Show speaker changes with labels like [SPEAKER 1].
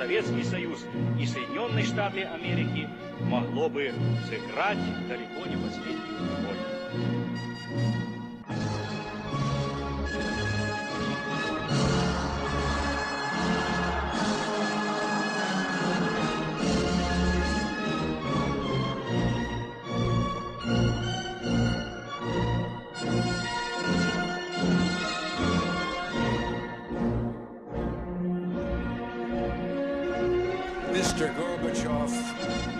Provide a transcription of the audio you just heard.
[SPEAKER 1] Советский Союз и Соединенные Штаты Америки могло бы сыграть далеко не последнюю роль.
[SPEAKER 2] Mr. Gorbachev,